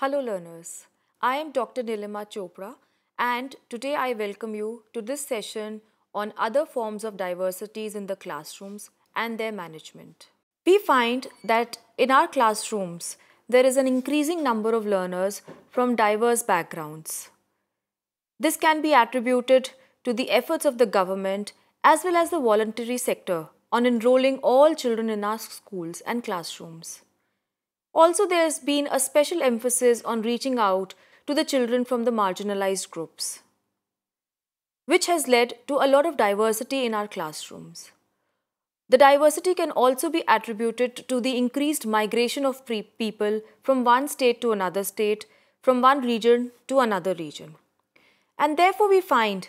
Hello learners, I am Dr. Nilima Chopra and today I welcome you to this session on other forms of diversities in the classrooms and their management. We find that in our classrooms there is an increasing number of learners from diverse backgrounds. This can be attributed to the efforts of the government as well as the voluntary sector on enrolling all children in our schools and classrooms. Also, there has been a special emphasis on reaching out to the children from the marginalized groups, which has led to a lot of diversity in our classrooms. The diversity can also be attributed to the increased migration of people from one state to another state, from one region to another region. And therefore, we find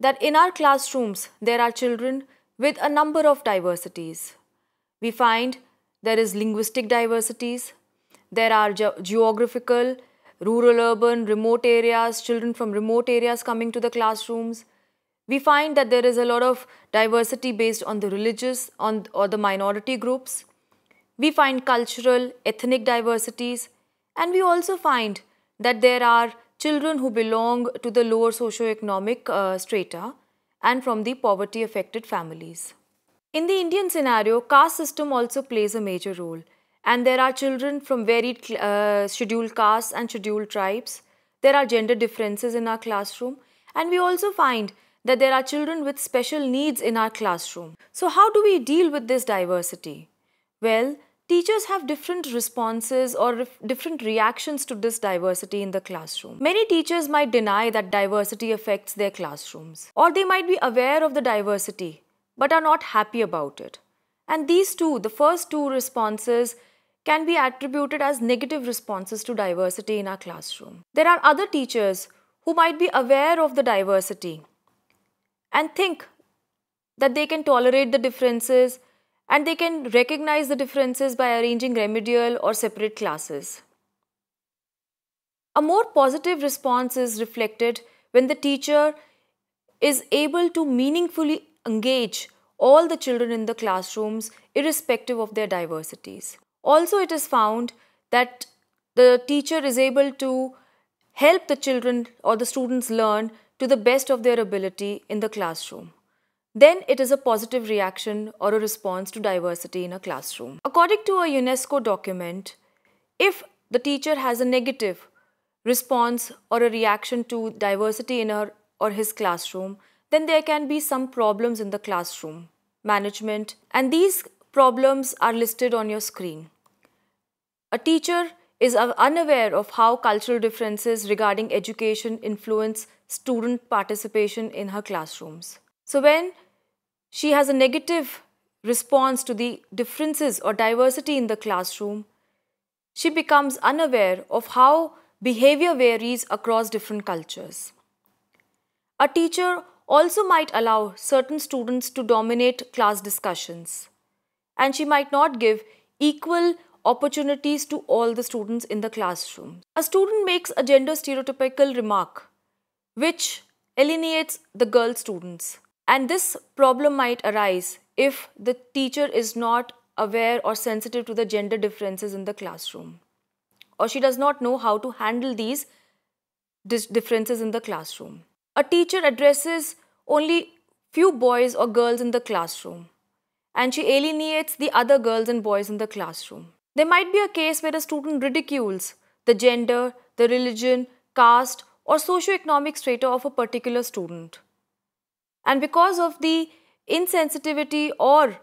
that in our classrooms there are children with a number of diversities. We find there is linguistic diversities, there are ge geographical, rural, urban, remote areas, children from remote areas coming to the classrooms. We find that there is a lot of diversity based on the religious on, or the minority groups. We find cultural, ethnic diversities, and we also find that there are children who belong to the lower socioeconomic uh, strata and from the poverty affected families. In the Indian scenario, caste system also plays a major role and there are children from varied uh, scheduled castes and scheduled tribes. There are gender differences in our classroom and we also find that there are children with special needs in our classroom. So how do we deal with this diversity? Well, Teachers have different responses or different reactions to this diversity in the classroom. Many teachers might deny that diversity affects their classrooms, or they might be aware of the diversity but are not happy about it. And these two, the first two responses, can be attributed as negative responses to diversity in our classroom. There are other teachers who might be aware of the diversity and think that they can tolerate the differences and they can recognize the differences by arranging remedial or separate classes. A more positive response is reflected when the teacher is able to meaningfully engage all the children in the classrooms irrespective of their diversities. Also, it is found that the teacher is able to help the children or the students learn to the best of their ability in the classroom then it is a positive reaction or a response to diversity in a classroom. According to a UNESCO document, if the teacher has a negative response or a reaction to diversity in her or his classroom, then there can be some problems in the classroom management, and these problems are listed on your screen. A teacher is unaware of how cultural differences regarding education influence student participation in her classrooms. So, when she has a negative response to the differences or diversity in the classroom, she becomes unaware of how behavior varies across different cultures. A teacher also might allow certain students to dominate class discussions, and she might not give equal opportunities to all the students in the classroom. A student makes a gender stereotypical remark which alienates the girl students. And this problem might arise if the teacher is not aware or sensitive to the gender differences in the classroom or she does not know how to handle these differences in the classroom. A teacher addresses only few boys or girls in the classroom and she alienates the other girls and boys in the classroom. There might be a case where a student ridicules the gender, the religion, caste or socio-economic strata of a particular student. And because of the insensitivity or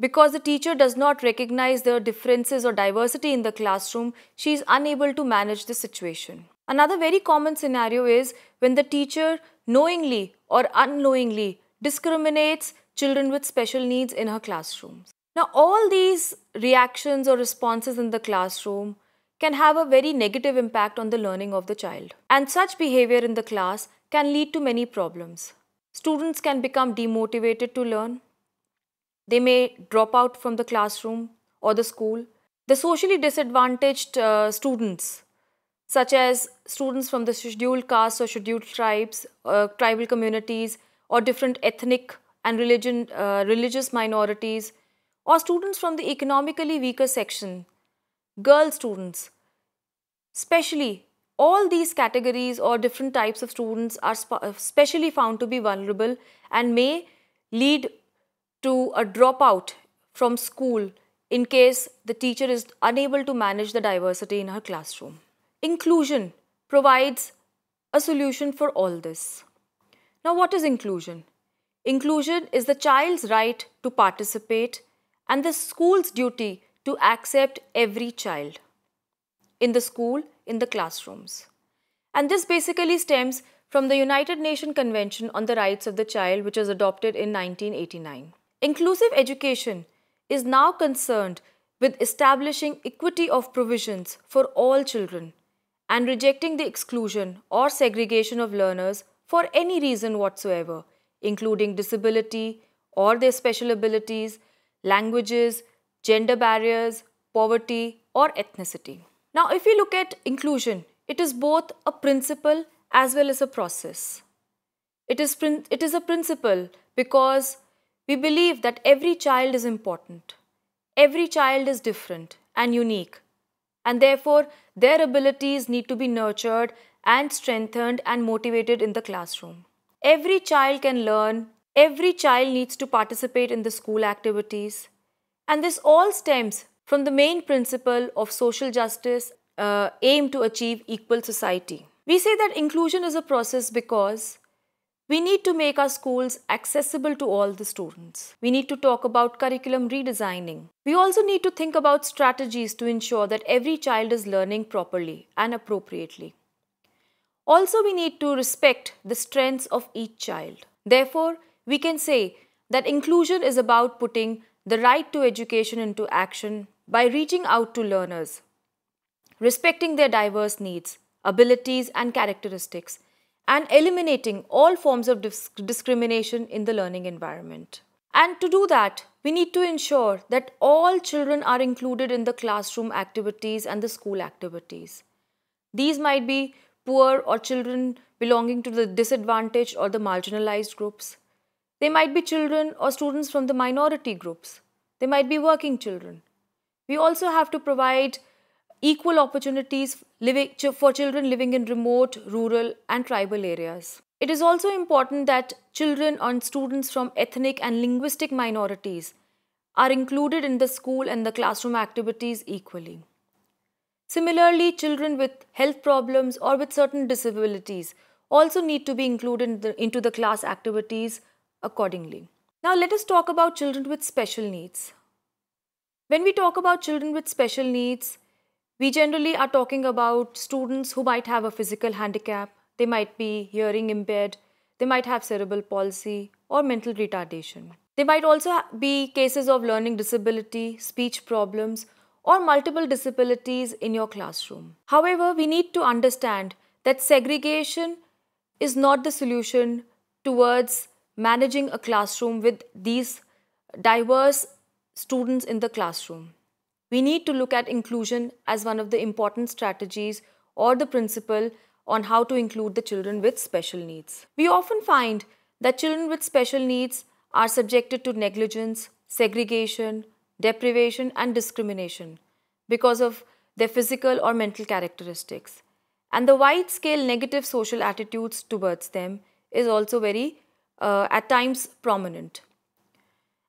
because the teacher does not recognize the differences or diversity in the classroom, she is unable to manage the situation. Another very common scenario is when the teacher knowingly or unknowingly discriminates children with special needs in her classrooms. Now, all these reactions or responses in the classroom can have a very negative impact on the learning of the child. And such behavior in the class can lead to many problems. Students can become demotivated to learn. They may drop out from the classroom or the school. The socially disadvantaged uh, students, such as students from the scheduled castes or scheduled tribes, uh, tribal communities, or different ethnic and religion, uh, religious minorities, or students from the economically weaker section, girl students, Especially, all these categories or different types of students are specially found to be vulnerable and may lead to a dropout from school in case the teacher is unable to manage the diversity in her classroom. Inclusion provides a solution for all this. Now, what is inclusion? Inclusion is the child's right to participate and the school's duty to accept every child in the school, in the classrooms. And this basically stems from the United Nations Convention on the Rights of the Child, which was adopted in 1989. Inclusive education is now concerned with establishing equity of provisions for all children and rejecting the exclusion or segregation of learners for any reason whatsoever, including disability or their special abilities, languages, gender barriers, poverty, or ethnicity. Now, if we look at inclusion, it is both a principle as well as a process. It is, it is a principle because we believe that every child is important. Every child is different and unique, and therefore their abilities need to be nurtured and strengthened and motivated in the classroom. Every child can learn, every child needs to participate in the school activities, and this all stems from the main principle of social justice uh, aim to achieve equal society. We say that inclusion is a process because we need to make our schools accessible to all the students. We need to talk about curriculum redesigning. We also need to think about strategies to ensure that every child is learning properly and appropriately. Also, we need to respect the strengths of each child. Therefore, we can say that inclusion is about putting the right to education into action by reaching out to learners, respecting their diverse needs, abilities, and characteristics, and eliminating all forms of discrimination in the learning environment. And to do that, we need to ensure that all children are included in the classroom activities and the school activities. These might be poor or children belonging to the disadvantaged or the marginalized groups. They might be children or students from the minority groups. They might be working children. We also have to provide equal opportunities living, for children living in remote, rural, and tribal areas. It is also important that children and students from ethnic and linguistic minorities are included in the school and the classroom activities equally. Similarly, children with health problems or with certain disabilities also need to be included in the, into the class activities accordingly. Now, let us talk about children with special needs. When we talk about children with special needs, we generally are talking about students who might have a physical handicap, they might be hearing impaired, they might have cerebral palsy or mental retardation. They might also be cases of learning disability, speech problems, or multiple disabilities in your classroom. However, we need to understand that segregation is not the solution towards managing a classroom with these diverse students in the classroom. We need to look at inclusion as one of the important strategies or the principle on how to include the children with special needs. We often find that children with special needs are subjected to negligence, segregation, deprivation, and discrimination because of their physical or mental characteristics. And the wide scale negative social attitudes towards them is also very, uh, at times, prominent.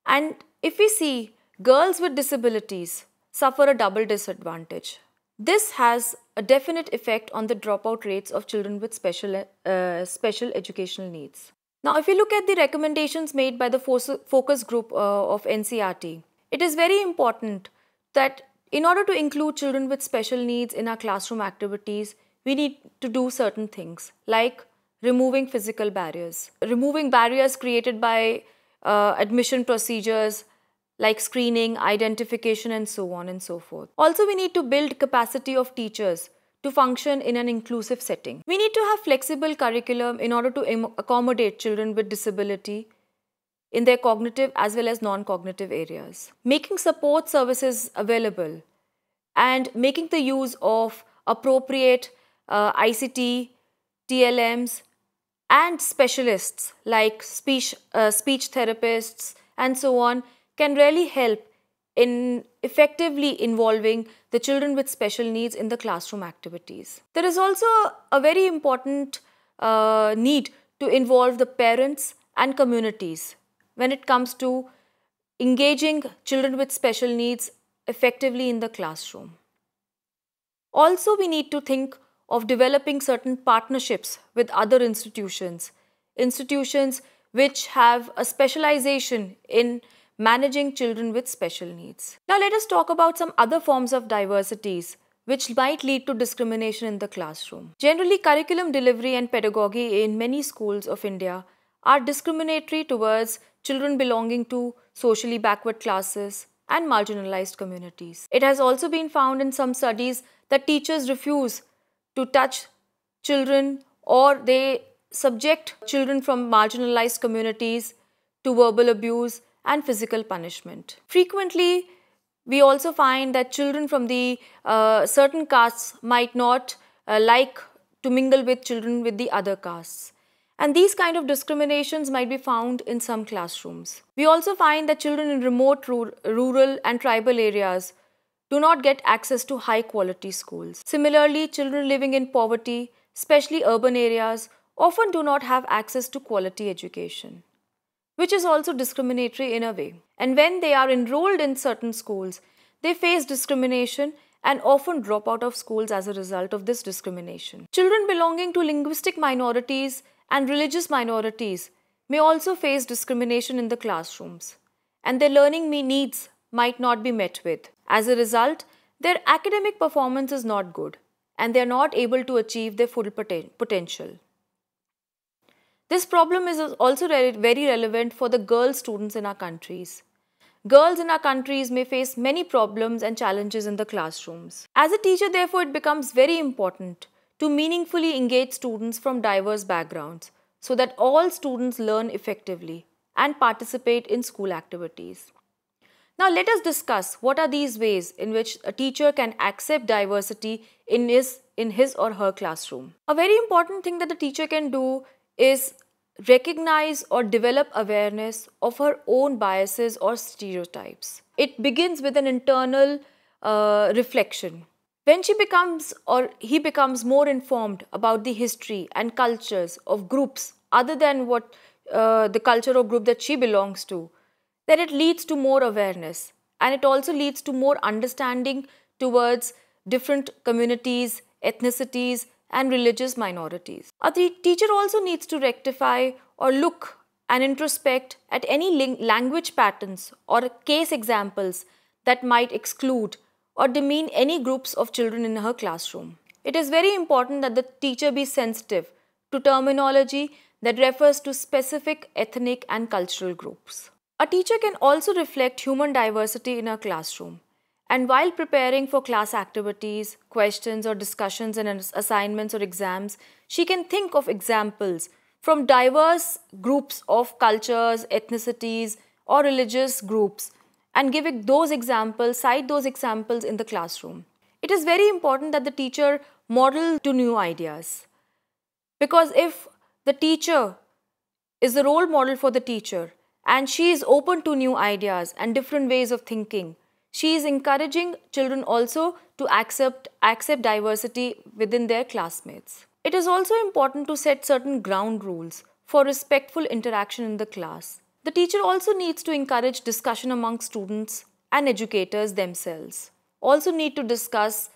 And if we see girls with disabilities suffer a double disadvantage. This has a definite effect on the dropout rates of children with special, uh, special educational needs. Now, if you look at the recommendations made by the focus group uh, of NCERT, it is very important that in order to include children with special needs in our classroom activities, we need to do certain things like removing physical barriers, removing barriers created by uh, admission procedures like screening, identification, and so on and so forth. Also, we need to build capacity of teachers to function in an inclusive setting. We need to have flexible curriculum in order to accommodate children with disability in their cognitive as well as non-cognitive areas. Making support services available and making the use of appropriate uh, ICT, TLMs and specialists like speech, uh, speech therapists and so on can really help in effectively involving the children with special needs in the classroom activities. There is also a very important uh, need to involve the parents and communities when it comes to engaging children with special needs effectively in the classroom. Also, we need to think of developing certain partnerships with other institutions, institutions which have a specialization in managing children with special needs. Now let us talk about some other forms of diversities which might lead to discrimination in the classroom. Generally, curriculum delivery and pedagogy in many schools of India are discriminatory towards children belonging to socially backward classes and marginalized communities. It has also been found in some studies that teachers refuse to touch children or they subject children from marginalized communities to verbal abuse and physical punishment. Frequently, we also find that children from the uh, certain castes might not uh, like to mingle with children with the other castes. And these kind of discriminations might be found in some classrooms. We also find that children in remote rural and tribal areas do not get access to high quality schools. Similarly, children living in poverty, especially urban areas, often do not have access to quality education which is also discriminatory in a way. And when they are enrolled in certain schools, they face discrimination and often drop out of schools as a result of this discrimination. Children belonging to linguistic minorities and religious minorities may also face discrimination in the classrooms, and their learning needs might not be met with. As a result, their academic performance is not good, and they are not able to achieve their full poten potential. This problem is also very relevant for the girl students in our countries. Girls in our countries may face many problems and challenges in the classrooms. As a teacher, therefore, it becomes very important to meaningfully engage students from diverse backgrounds so that all students learn effectively and participate in school activities. Now, let us discuss what are these ways in which a teacher can accept diversity in his, in his or her classroom. A very important thing that the teacher can do is recognize or develop awareness of her own biases or stereotypes. It begins with an internal uh, reflection. When she becomes or he becomes more informed about the history and cultures of groups other than what uh, the culture or group that she belongs to, then it leads to more awareness and it also leads to more understanding towards different communities, ethnicities, and religious minorities. A teacher also needs to rectify or look and introspect at any language patterns or case examples that might exclude or demean any groups of children in her classroom. It is very important that the teacher be sensitive to terminology that refers to specific ethnic and cultural groups. A teacher can also reflect human diversity in her classroom. And while preparing for class activities, questions, or discussions and assignments or exams, she can think of examples from diverse groups of cultures, ethnicities, or religious groups and give those examples, cite those examples in the classroom. It is very important that the teacher model to new ideas. Because if the teacher is the role model for the teacher and she is open to new ideas and different ways of thinking, she is encouraging children also to accept, accept diversity within their classmates. It is also important to set certain ground rules for respectful interaction in the class. The teacher also needs to encourage discussion among students and educators themselves. Also need to discuss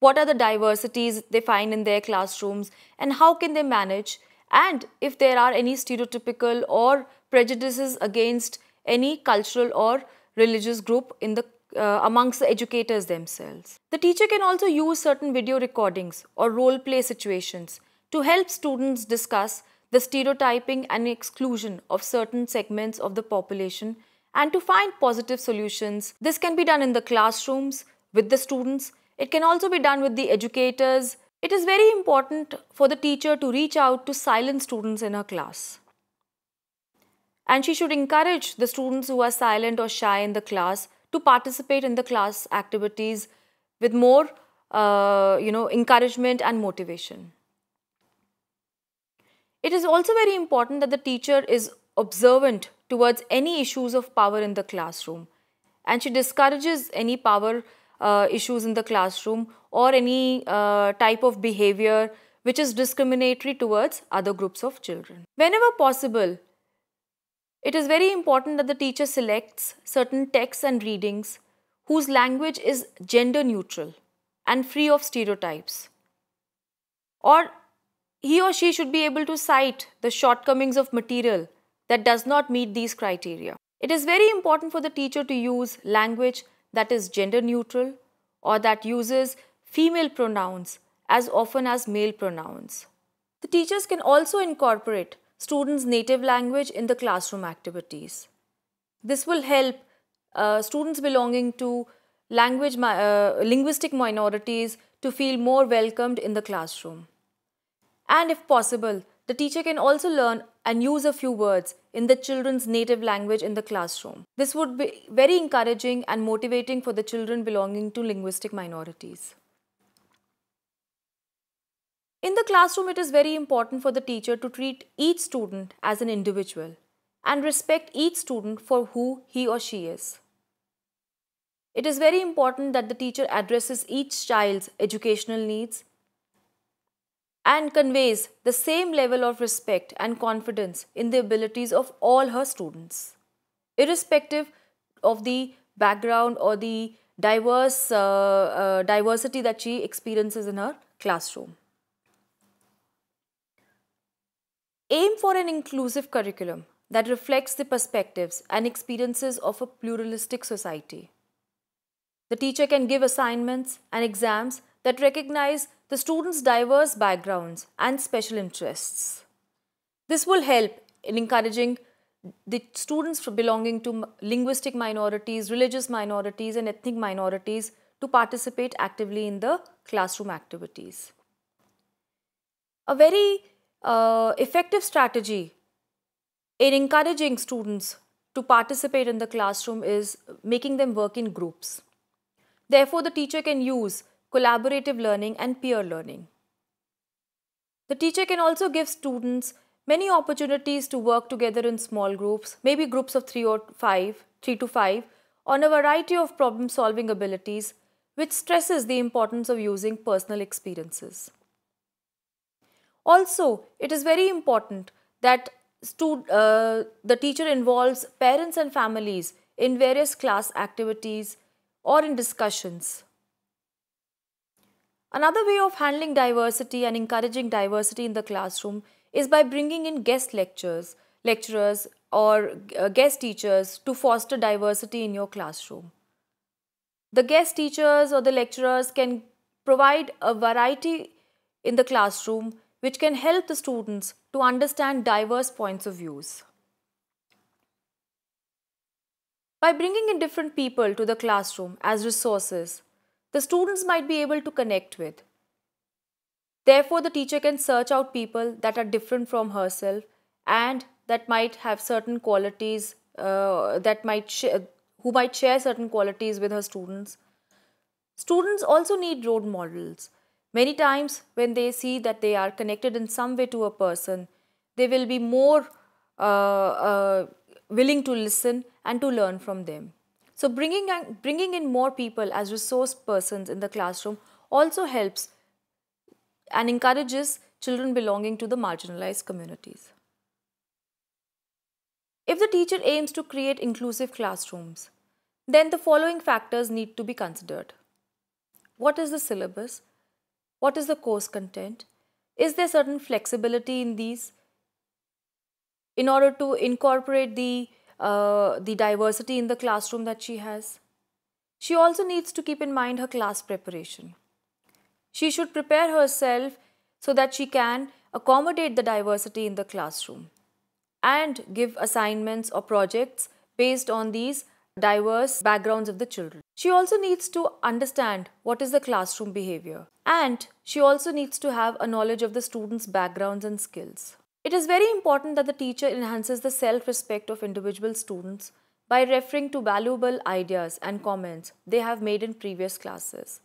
what are the diversities they find in their classrooms and how can they manage and if there are any stereotypical or prejudices against any cultural or religious group in the uh, amongst the educators themselves. The teacher can also use certain video recordings or role play situations to help students discuss the stereotyping and exclusion of certain segments of the population and to find positive solutions. This can be done in the classrooms with the students. It can also be done with the educators. It is very important for the teacher to reach out to silent students in her class. And she should encourage the students who are silent or shy in the class to participate in the class activities with more uh, you know encouragement and motivation. It is also very important that the teacher is observant towards any issues of power in the classroom and she discourages any power uh, issues in the classroom or any uh, type of behavior which is discriminatory towards other groups of children. Whenever possible, it is very important that the teacher selects certain texts and readings whose language is gender neutral and free of stereotypes. Or he or she should be able to cite the shortcomings of material that does not meet these criteria. It is very important for the teacher to use language that is gender neutral or that uses female pronouns as often as male pronouns. The teachers can also incorporate students' native language in the classroom activities. This will help uh, students belonging to language uh, linguistic minorities to feel more welcomed in the classroom. And if possible, the teacher can also learn and use a few words in the children's native language in the classroom. This would be very encouraging and motivating for the children belonging to linguistic minorities. In the classroom, it is very important for the teacher to treat each student as an individual and respect each student for who he or she is. It is very important that the teacher addresses each child's educational needs and conveys the same level of respect and confidence in the abilities of all her students, irrespective of the background or the diverse uh, uh, diversity that she experiences in her classroom. Aim for an inclusive curriculum that reflects the perspectives and experiences of a pluralistic society. The teacher can give assignments and exams that recognize the students' diverse backgrounds and special interests. This will help in encouraging the students belonging to linguistic minorities, religious minorities, and ethnic minorities to participate actively in the classroom activities. A very uh, effective strategy in encouraging students to participate in the classroom is making them work in groups. Therefore, the teacher can use collaborative learning and peer learning. The teacher can also give students many opportunities to work together in small groups, maybe groups of 3 or 5, 3 to 5, on a variety of problem solving abilities, which stresses the importance of using personal experiences. Also, it is very important that uh, the teacher involves parents and families in various class activities or in discussions. Another way of handling diversity and encouraging diversity in the classroom is by bringing in guest lectures, lecturers or uh, guest teachers to foster diversity in your classroom. The guest teachers or the lecturers can provide a variety in the classroom which can help the students to understand diverse points of views. By bringing in different people to the classroom as resources, the students might be able to connect with. Therefore, the teacher can search out people that are different from herself and that might have certain qualities uh, that might who might share certain qualities with her students. Students also need role models. Many times, when they see that they are connected in some way to a person, they will be more uh, uh, willing to listen and to learn from them. So bringing, bringing in more people as resource persons in the classroom also helps and encourages children belonging to the marginalized communities. If the teacher aims to create inclusive classrooms, then the following factors need to be considered. What is the syllabus? What is the course content? Is there certain flexibility in these? In order to incorporate the uh, the diversity in the classroom that she has. She also needs to keep in mind her class preparation. She should prepare herself so that she can accommodate the diversity in the classroom and give assignments or projects based on these diverse backgrounds of the children. She also needs to understand what is the classroom behavior and she also needs to have a knowledge of the students' backgrounds and skills. It is very important that the teacher enhances the self-respect of individual students by referring to valuable ideas and comments they have made in previous classes.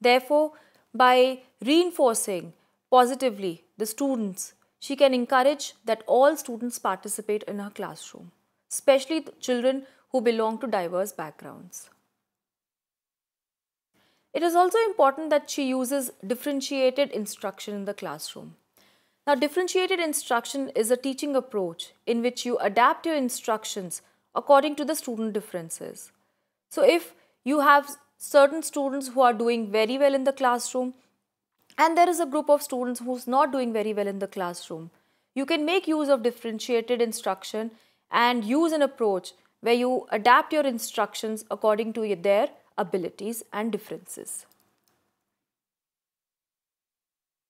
Therefore, by reinforcing positively the students, she can encourage that all students participate in her classroom, especially children who belong to diverse backgrounds. It is also important that she uses differentiated instruction in the classroom. Now, differentiated instruction is a teaching approach in which you adapt your instructions according to the student differences. So, if you have certain students who are doing very well in the classroom and there is a group of students who's not doing very well in the classroom, you can make use of differentiated instruction and use an approach where you adapt your instructions according to their abilities and differences.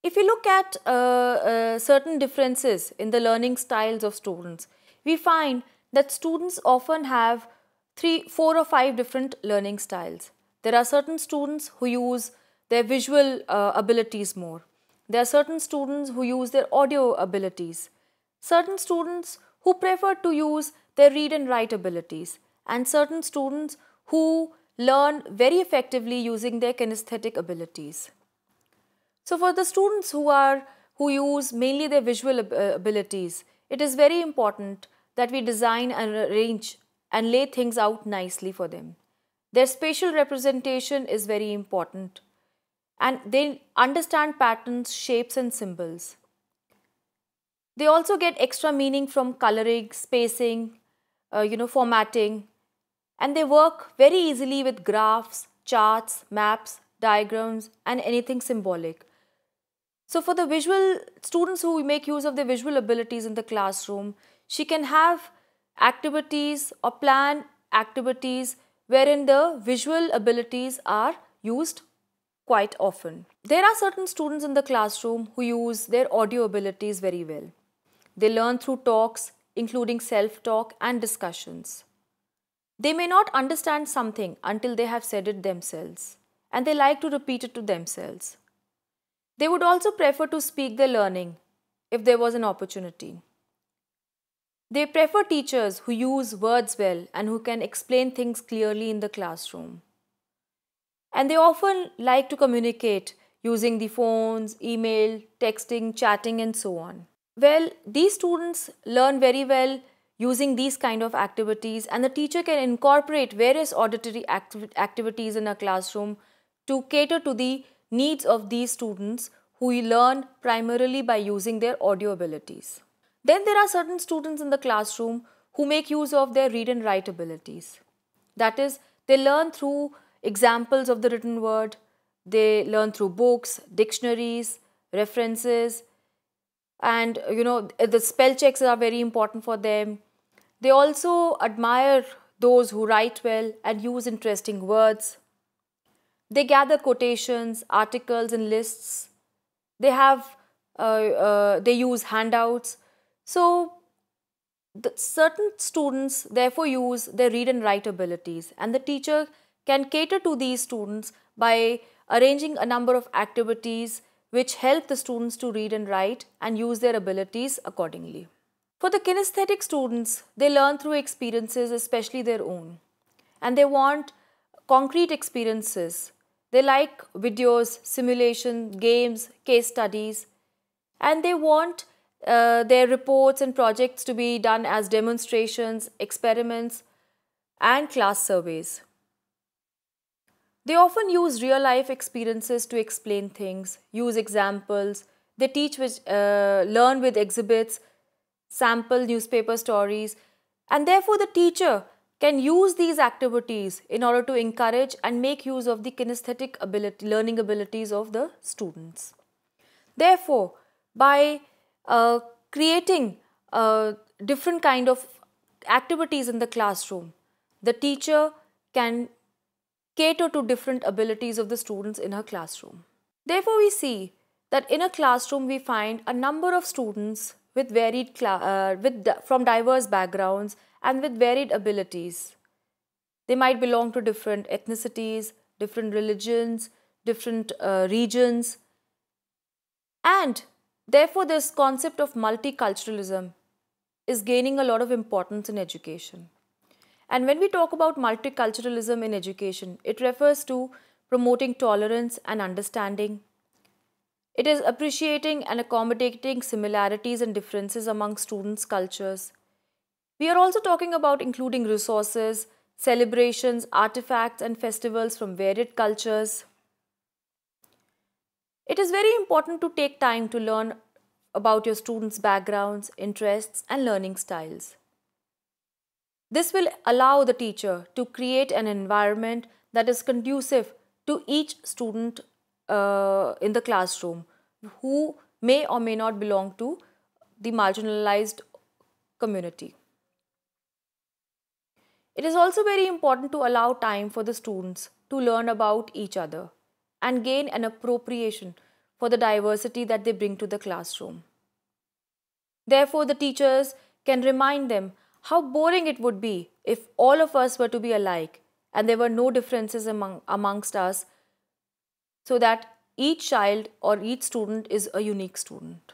If you look at uh, uh, certain differences in the learning styles of students, we find that students often have three, four or five different learning styles. There are certain students who use their visual uh, abilities more. There are certain students who use their audio abilities. Certain students who prefer to use their read and write abilities. And certain students who learn very effectively using their kinesthetic abilities. So for the students who are who use mainly their visual uh, abilities, it is very important that we design and arrange and lay things out nicely for them. Their spatial representation is very important and they understand patterns, shapes and symbols. They also get extra meaning from coloring, spacing, uh, you know, formatting and they work very easily with graphs, charts, maps, diagrams and anything symbolic. So for the visual students who make use of their visual abilities in the classroom, she can have activities or plan activities wherein the visual abilities are used quite often. There are certain students in the classroom who use their audio abilities very well. They learn through talks, including self-talk and discussions. They may not understand something until they have said it themselves, and they like to repeat it to themselves. They would also prefer to speak their learning if there was an opportunity. They prefer teachers who use words well and who can explain things clearly in the classroom. And they often like to communicate using the phones, email, texting, chatting, and so on. Well, these students learn very well using these kind of activities, and the teacher can incorporate various auditory activ activities in a classroom to cater to the needs of these students who learn primarily by using their audio abilities. Then there are certain students in the classroom who make use of their read and write abilities. That is, they learn through examples of the written word, they learn through books, dictionaries, references, and you know, the spell checks are very important for them. They also admire those who write well and use interesting words. They gather quotations, articles, and lists. They have, uh, uh, they use handouts. So, certain students therefore use their read and write abilities, and the teacher can cater to these students by arranging a number of activities which help the students to read and write and use their abilities accordingly. For the kinesthetic students, they learn through experiences, especially their own, and they want concrete experiences. They like videos, simulation, games, case studies, and they want uh, their reports and projects to be done as demonstrations, experiments, and class surveys. They often use real life experiences to explain things, use examples, they teach with, uh, learn with exhibits, sample newspaper stories, and therefore the teacher can use these activities in order to encourage and make use of the kinesthetic ability, learning abilities of the students. Therefore, by uh, creating uh, different kind of activities in the classroom, the teacher can cater to different abilities of the students in her classroom. Therefore, we see that in a classroom we find a number of students with varied uh, with from diverse backgrounds and with varied abilities. They might belong to different ethnicities, different religions, different uh, regions. And therefore, this concept of multiculturalism is gaining a lot of importance in education. And when we talk about multiculturalism in education, it refers to promoting tolerance and understanding. It is appreciating and accommodating similarities and differences among students' cultures we are also talking about including resources, celebrations, artifacts, and festivals from varied cultures. It is very important to take time to learn about your students' backgrounds, interests, and learning styles. This will allow the teacher to create an environment that is conducive to each student uh, in the classroom who may or may not belong to the marginalized community. It is also very important to allow time for the students to learn about each other and gain an appropriation for the diversity that they bring to the classroom. Therefore, the teachers can remind them how boring it would be if all of us were to be alike and there were no differences among, amongst us so that each child or each student is a unique student.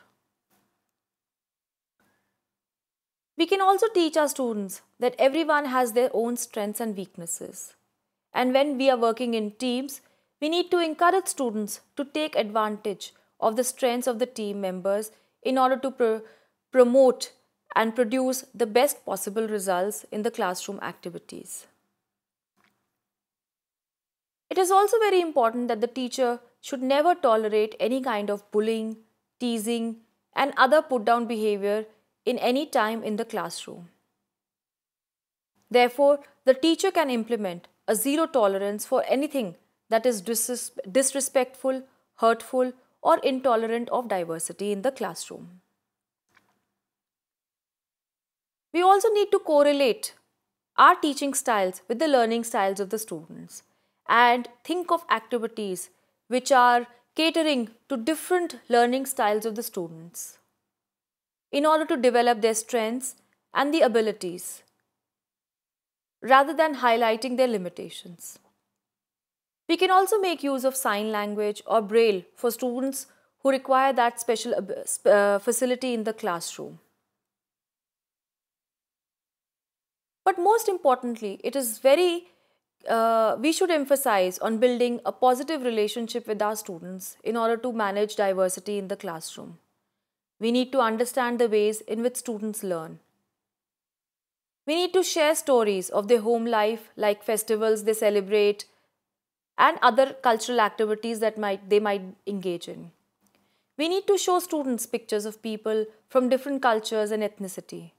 We can also teach our students that everyone has their own strengths and weaknesses. And when we are working in teams, we need to encourage students to take advantage of the strengths of the team members in order to pro promote and produce the best possible results in the classroom activities. It is also very important that the teacher should never tolerate any kind of bullying, teasing, and other put down behavior in any time in the classroom. Therefore, the teacher can implement a zero tolerance for anything that is disrespectful, hurtful, or intolerant of diversity in the classroom. We also need to correlate our teaching styles with the learning styles of the students and think of activities which are catering to different learning styles of the students in order to develop their strengths and the abilities rather than highlighting their limitations. We can also make use of sign language or braille for students who require that special uh, facility in the classroom. But most importantly, it is very, uh, we should emphasize on building a positive relationship with our students in order to manage diversity in the classroom. We need to understand the ways in which students learn. We need to share stories of their home life, like festivals they celebrate, and other cultural activities that might, they might engage in. We need to show students pictures of people from different cultures and ethnicity.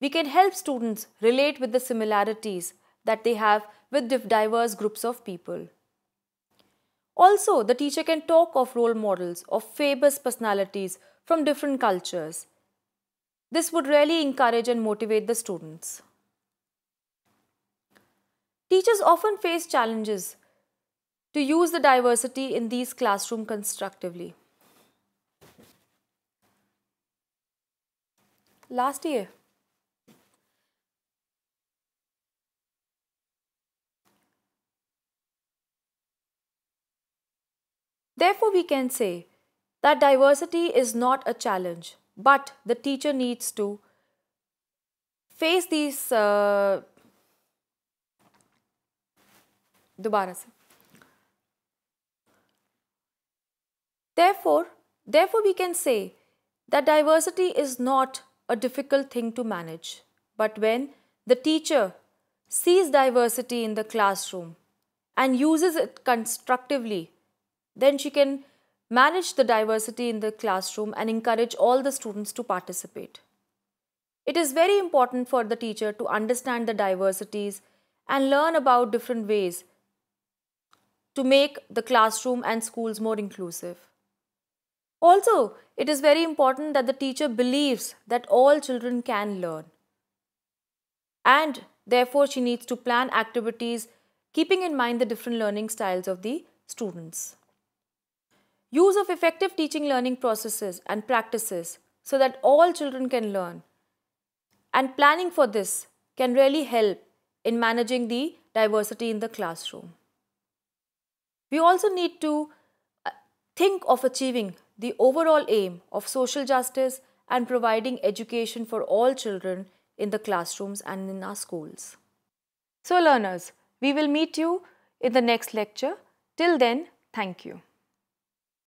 We can help students relate with the similarities that they have with diverse groups of people. Also, the teacher can talk of role models of famous personalities from different cultures. This would really encourage and motivate the students. Teachers often face challenges to use the diversity in these classroom constructively. Last year, Therefore, we can say that diversity is not a challenge, but the teacher needs to face these. Uh, Therefore, therefore we can say that diversity is not a difficult thing to manage, but when the teacher sees diversity in the classroom and uses it constructively, then she can manage the diversity in the classroom and encourage all the students to participate. It is very important for the teacher to understand the diversities and learn about different ways to make the classroom and schools more inclusive. Also, it is very important that the teacher believes that all children can learn. And therefore, she needs to plan activities keeping in mind the different learning styles of the students. Use of effective teaching learning processes and practices so that all children can learn. And planning for this can really help in managing the diversity in the classroom. We also need to uh, think of achieving the overall aim of social justice and providing education for all children in the classrooms and in our schools. So learners, we will meet you in the next lecture. Till then, thank you.